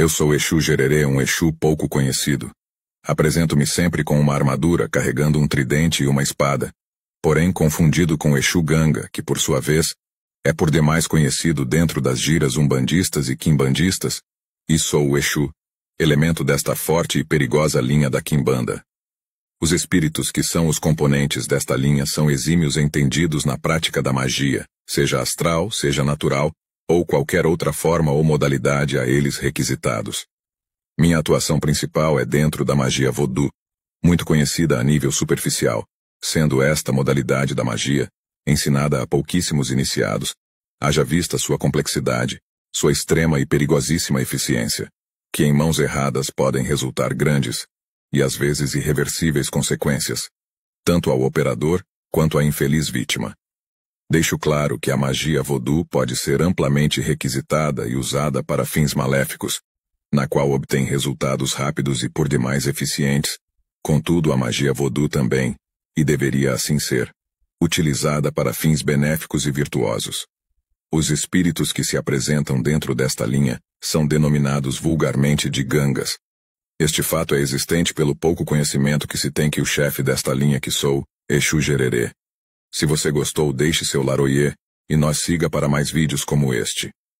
Eu sou Exu Gererê, um Exu pouco conhecido. Apresento-me sempre com uma armadura, carregando um tridente e uma espada, porém confundido com Exu Ganga, que por sua vez, é por demais conhecido dentro das giras umbandistas e quimbandistas, e sou o Exu, elemento desta forte e perigosa linha da quimbanda. Os espíritos que são os componentes desta linha são exímios entendidos na prática da magia, seja astral, seja natural, ou qualquer outra forma ou modalidade a eles requisitados. Minha atuação principal é dentro da magia voodoo, muito conhecida a nível superficial, sendo esta modalidade da magia, ensinada a pouquíssimos iniciados, haja vista sua complexidade, sua extrema e perigosíssima eficiência, que em mãos erradas podem resultar grandes, e às vezes irreversíveis consequências, tanto ao operador quanto à infeliz vítima. Deixo claro que a magia voodoo pode ser amplamente requisitada e usada para fins maléficos, na qual obtém resultados rápidos e por demais eficientes. Contudo, a magia voodoo também, e deveria assim ser, utilizada para fins benéficos e virtuosos. Os espíritos que se apresentam dentro desta linha são denominados vulgarmente de gangas, este fato é existente pelo pouco conhecimento que se tem que o chefe desta linha que sou, Exu Gererê. Se você gostou, deixe seu laroyer, e nós siga para mais vídeos como este.